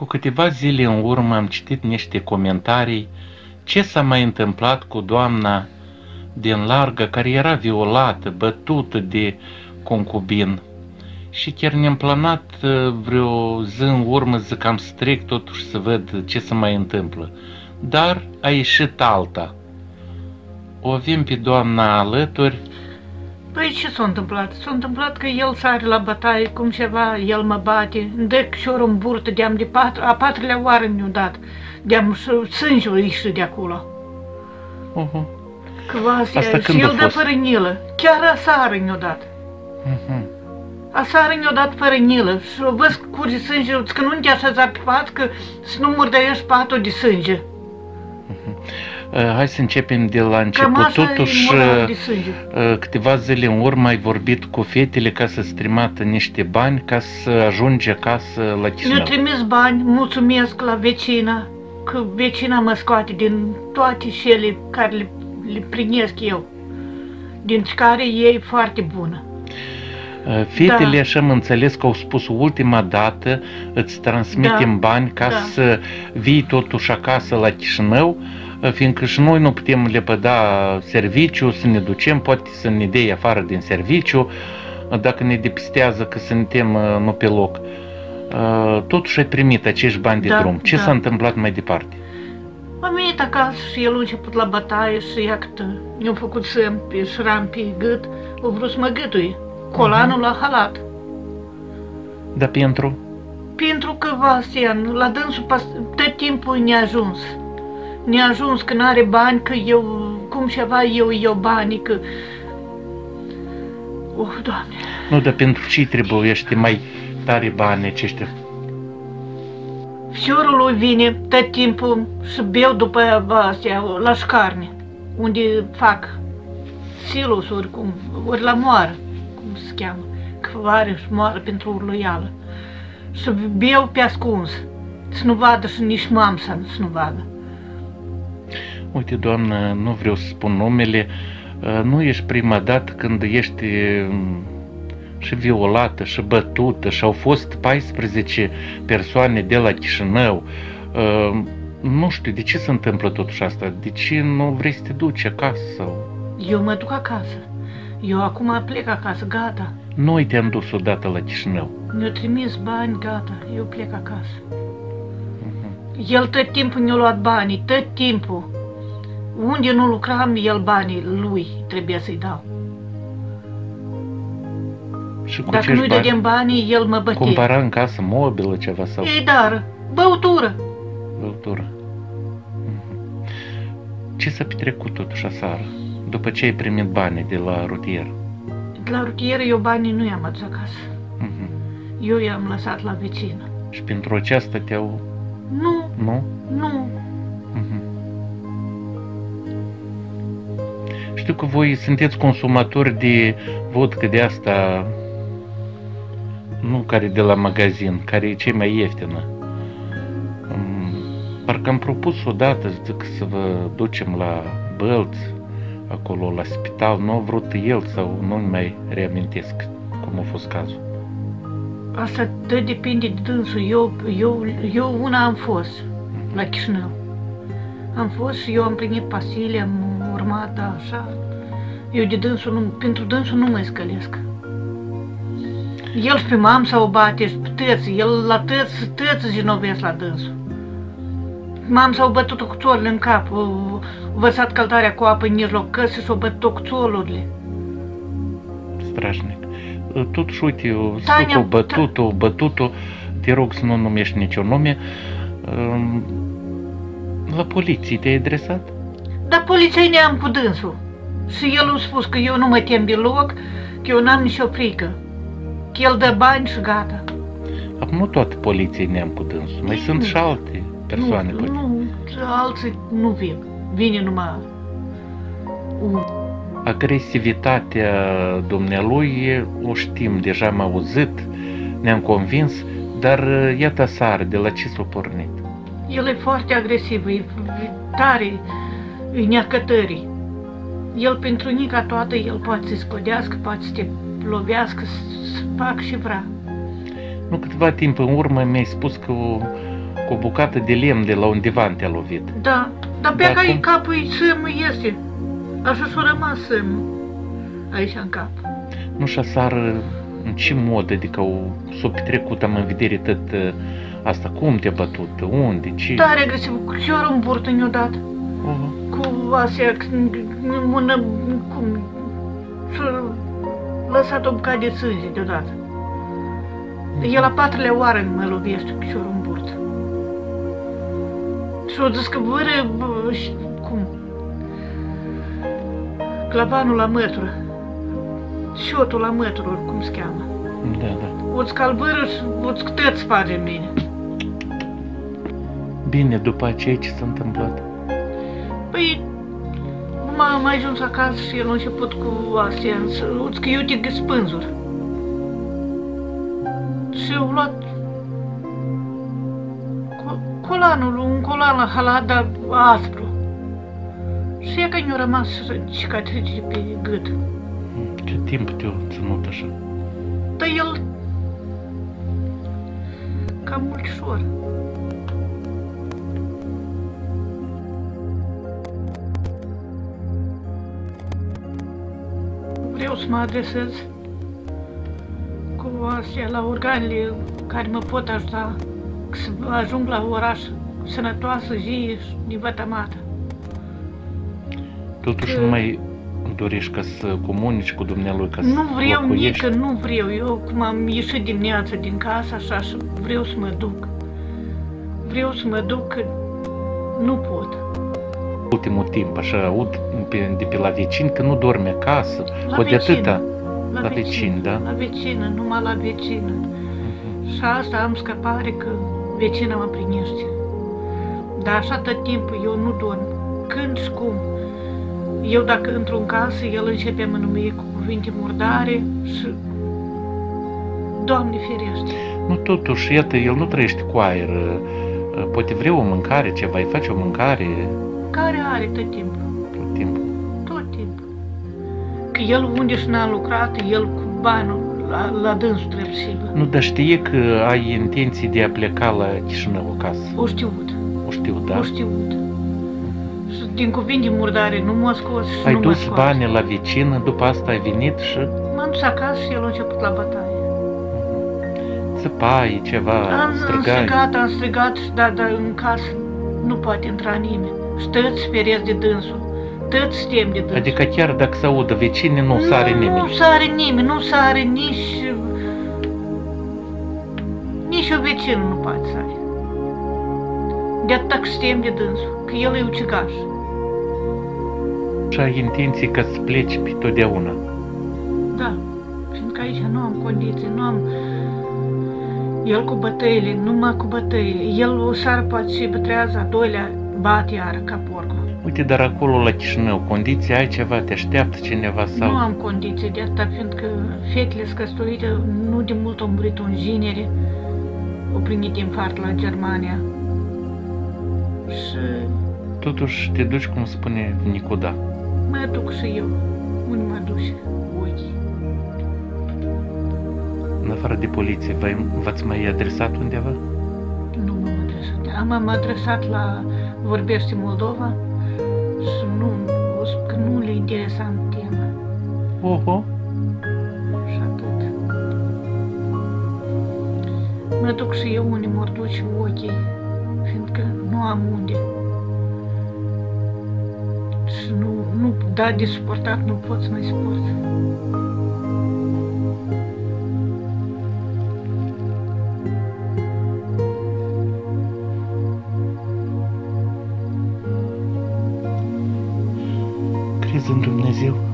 Cu câteva zile în urmă am citit niște comentarii ce s-a mai întâmplat cu doamna din largă care era violată, bătută de concubin. Și chiar ne-am planat uh, vreo zi în urmă, zic am stric totuși să văd ce se mai întâmplă. Dar a ieșit alta. O avem pe doamna alături, Păi ce s-a întâmplat? S-a întâmplat că el sare la bătaie, cum ceva, el mă bate, dă șorul în burtă, de-am de patru, a patrulea oară mi-a dat, de-am sânge ieșit de acolo. uh-huh. Că Vasea, Asta și când a el dă fost? fără nilă. Chiar aseară mi-a dat. Uh-huh. Aseară mi-a dat fără nilă. Și văd că curge sânge, că nu te așeza pe pat, că să nu murdăiești patul de sânge. Uh, hai să începem de la început. Cămașa Totuși, e morală uh, de sânge. uh, câteva zile în urmă ai vorbit cu fetele ca să-ți trimată niște bani ca să ajungi acasă la Mi-a Chișinău. trimis bani, mulțumesc la vecina, că vecina mă scoate din toate cele care le, le primesc eu, dintre care e foarte bună. Uh, Fetele, Da. așa am înțeles că au spus ultima dată, îți transmitem Da, bani ca da. să vii totuși acasă la Chișinău, uh, fiindcă și noi nu putem lepăda serviciu, să ne ducem, poate să ne dea afară din serviciu, uh, dacă ne depistează că suntem uh, nu pe loc. Uh, Totuși ai primit acești bani de Da, drum. Ce da. s-a întâmplat mai departe? Am venit acasă și el a început la bătaie și iată, mi-a făcut semn pe șram pe gât, a vrut să mă gâtuie, colanul la halat. Dar pentru? Pentru că Vastian, la dânsul pas- tot timpul ne-a ajuns. Ne-a ajuns că n-are bani, că eu, cum ceva, eu iau banii, că... Oh, Doamne! Nu, dar pentru ce trebuiește mai tare bani aceștia? Fiorul lui vine tot timpul și beau după astea, la șcarne, unde fac silosuri, cum, ori la moară, cum se cheamă, că are și moară pentru urluială. Și beau pe ascuns, să nu vadă și nici mamsa să nu vadă. Uite, doamnă, nu vreau să spun numele, uh, nu ești prima dată când ești um, și violată și bătută și au fost 14 persoane de la Chișinău. Uh, Nu știu, de ce se întâmplă totuși asta? De ce nu vrei să te duci acasă? sau- Eu mă duc acasă. Eu acum plec acasă, gata. Noi te-am dus odată la Chișinău. Mi-au trimis bani, gata, eu plec acasă. Mhm. El tot timpul ne-a luat banii, tot timpul. Unde nu lucram, el banii lui trebuie să-i dau. Și cu Dacă nu-i acești dădeam bani banii, el mă bătea. cumpăra în casă mobilă ceva sau Ei dară, băutură. băutură. Mhm. Ce s-a petrecut totuși aseară, după ce ai primit banii de la rutier? La rutieră eu banii nu i-am adus acasă. Mhm. Eu i-am lăsat la vecină. Și pentru aceasta te-au... Nu, Nu? nu, Știu că voi sunteți consumatori de vodcă de asta, nu care de la magazin, care e cea mai ieftină. Mm, Parcă am propus odată, zic, să vă ducem la Bălți, acolo la spital, nu a vrut el sau nu mai reamintesc cum a fost cazul. asta tot depinde de dânsul. Eu, eu, eu una am fost la Chișinău. Am fost și eu am primit pasile, am urmat, da, așa. Eu de dânsul, nu, pentru dânsul nu mă scălesc. El și pe mam sau bate și pe tăți, el la tăți, tăți genovesc la dânsul. Mam s-au bătut cu țorile în cap, au vărsat căldarea cu apă în mijloc căsii și au bătut cu țolurile. Strașnic. Totuși, uite, eu Tania, spun bătut-o, bătut-o, te rog să nu numești niciun nume. Um, La poliție te-ai adresat? Dar poliția ne-am cu dânsul. Și el a spus că eu nu mă tem deloc, că eu n-am nicio frică. Că el dă bani și gata. Acum nu toate poliției ne-am cu dânsul, mai sunt Nu. și alte persoane. nu, poate. nu, alții nu vin. Vine numai un. Agresivitatea dumnealui o știm, deja am auzit, ne-am convins, dar uh, iată sară, de la ce s-a pornit? El e foarte agresiv, e tare, e neacătării. El pentru nica toată, el poate să scodească, poate să te lovească, să fac și vrea. Nu câteva timp în urmă mi-ai spus că o, Cu o bucată de lemn de la un divan te-a lovit. Da, dar pe Dar acai cum- capul sâmul este. Așa s-a rămas sâmul. Aici în cap. Nu și sară în ce mod, adică o, s-a petrecut am în vedere tot uh, asta, cum te-a bătut, unde, ce? Tare agresiv, cu chiorul în burtă ne-o dat. Oh, Cu astea, în mână, cum, s-a lăsat o bucată de sânge deodată. El la patrulea oară mă lovește cu chiorul în burtă. Și o zis că vără, bă, și cum, clavanul la mătură, șotul la mătură, cum se cheamă. da, da. O scalbără și o tăți sparge în mine. Bine, după aceea ce s-a întâmplat? Păi, m-am mai ajuns acasă și el a început cu astea, să uți că eu te găs pânzuri. Și au luat co- colanul, un colan la halat, dar aspru. Și e că mi-a rămas cicatrice pe gât. Ce timp te-a ținut așa? Dar el cam mulțișor. Vreau să mă adresez cu astea la organele care mă pot ajuta să ajung la oraș sănătoasă, zi și nevătămată. Totuși Că- nu mai dorești ca să comunici cu dumnealui, ca să Nu vreau locuiești? nică, nu vreau. Eu cum am ieșit dimineața din casă așa și vreau să mă duc. Vreau să mă duc că nu pot. Ultimul timp, așa, aud pe, de pe la vecini că nu dorme acasă, La o de vecină. atâta. La, La vecină, vecini, da? La vecină, numai la vecină. Mhm. Și asta am scăpare că vecina mă primește. Dar așa tot timpul eu nu dorm. Când și cum. Eu dacă intru în casă, el începe a mă numi cu cuvinte murdare și... Doamne ferește! Nu, totuși, iată, el nu trăiește cu aer. uh, Poate vrea o mâncare, ceva, îi face o mâncare Care are tot timpul? tot timpul. Tot timpul. Că el unde și n-a lucrat, el cu banul la, la dânsul trebuie să aibă. Nu, dar știe că ai intenții de a pleca la Chișinău acasă. O știut, O știu, da? da? o știut. Și din cuvinte murdare nu m-a scos și Ai nu m-a dus scos. bani la vecină, după asta ai venit și M-am dus acasă și el a început la bătaie. țăpai, ceva, Am strigai. strigat, am strigat, dar, dar în casă nu poate intra nimeni. Și tăți speriați de dânsul. Tăți stem de dânsul. Adică chiar dacă se audă vecinii, nu sare Nu nimeni. sare nimeni, nu sare nici... Nici o vecină nu poate sare. De atât că stem de dânsul, că el e ucigaș. Și ai intenții ca să pleci pe totdeauna. Da, fiindcă aici nu am condiții, nu am... El cu bătăile, numai cu bătăile. El o sară poate și bătrează, a doilea bate iară ca porcul. Uite, dar acolo la Chișinău, condiții ai ceva, te așteaptă cineva sau... Nu am condiții de asta, fiindcă fetele sunt căsătorite, nu de mult au murit un ginere, au primit infart la Germania. Și Totuși te duci, cum spune Nicoda. mă duc și eu, unde mă duci ochii. În afară de poliție, v-ai- v-ați mai adresat undeva? Nu m-am adresat. Am am adresat la Vorbește Moldova și nu, o spun că nu le interesa în tema. Oho, Și atât. Mă duc și eu unde mă duci ochii, fiindcă nu am unde. Și nu, nu, da, de suportat nu pot să mai suport. you.